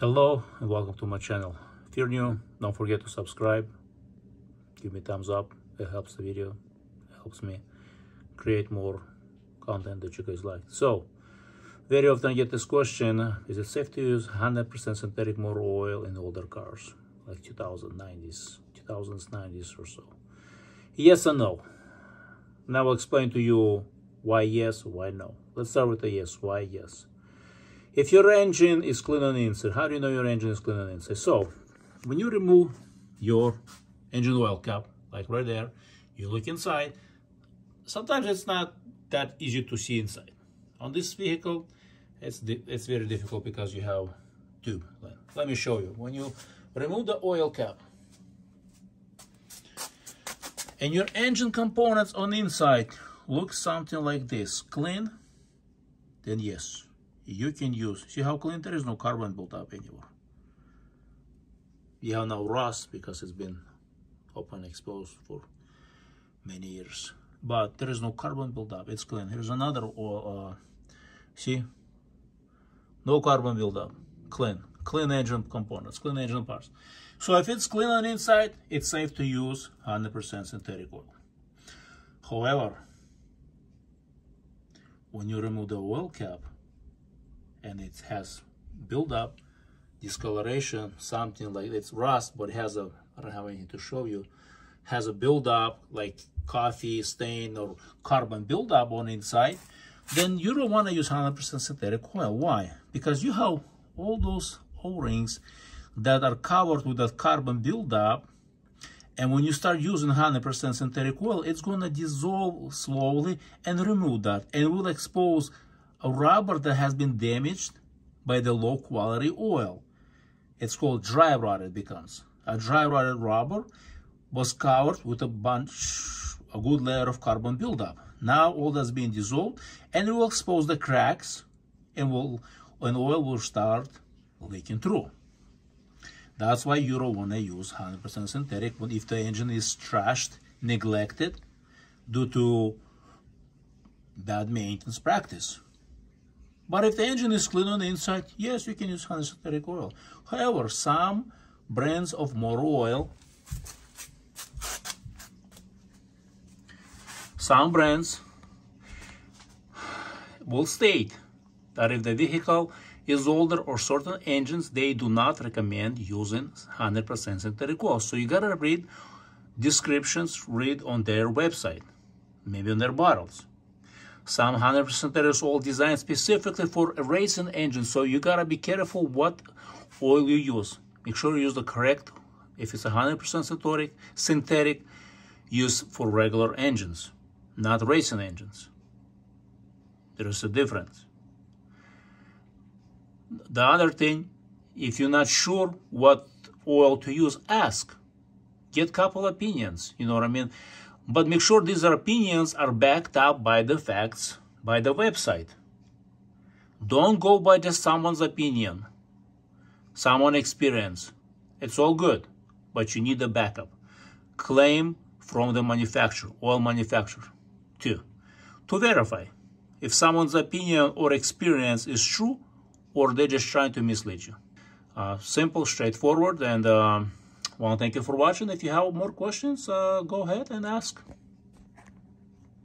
Hello and welcome to my channel. If you're new, don't forget to subscribe. Give me thumbs up. It helps the video. It helps me create more content that you guys like. So, very often I get this question, is it safe to use 100% synthetic motor oil in older cars? Like 2090s, 2090s or so. Yes and no. Now I'll explain to you why yes, why no. Let's start with the yes. Why yes? If your engine is clean on the inside, how do you know your engine is clean on the inside? So, when you remove your engine oil cap, like right there, you look inside. Sometimes it's not that easy to see inside. On this vehicle, it's it's very difficult because you have tube. Let me show you. When you remove the oil cap, and your engine components on the inside look something like this, clean, then yes, you can use, see how clean, there is no carbon built up anywhere. You have now rust because it's been open exposed for many years. But there is no carbon buildup, it's clean. Here's another, uh, see, no carbon buildup, clean. Clean engine components, clean engine parts. So if it's clean on the inside, it's safe to use 100% synthetic oil. However, when you remove the oil cap, and it has buildup, discoloration, something like it's rust, but it has a, I don't have anything to show you, has a buildup like coffee stain or carbon buildup on inside, then you don't want to use 100% synthetic oil. Why? Because you have all those O-rings that are covered with that carbon buildup, and when you start using 100% synthetic oil, it's going to dissolve slowly and remove that, and will expose a rubber that has been damaged by the low quality oil. It's called dry rot it becomes. A dry rotted rubber was covered with a bunch, a good layer of carbon buildup. Now all that's being dissolved and it will expose the cracks and will and oil will start leaking through. That's why you don't want to use 100% synthetic but if the engine is trashed, neglected due to bad maintenance practice. But if the engine is clean on the inside, yes, you can use synthetic oil. However, some brands of motor oil, some brands will state that if the vehicle is older or certain engines, they do not recommend using 100% synthetic oil. So you gotta read descriptions, read on their website, maybe on their bottles. Some 100% there is all designed specifically for a racing engine, so you gotta be careful what oil you use. Make sure you use the correct, if it's 100% synthetic, synthetic, use for regular engines, not racing engines. There is a difference. The other thing, if you're not sure what oil to use, ask. Get couple opinions, you know what I mean? But make sure these opinions are backed up by the facts, by the website. Don't go by just someone's opinion, someone experience. It's all good, but you need a backup. Claim from the manufacturer, oil manufacturer. Two, to verify if someone's opinion or experience is true or they're just trying to mislead you. Uh, simple, straightforward, and um, well, thank you for watching. If you have more questions, uh, go ahead and ask.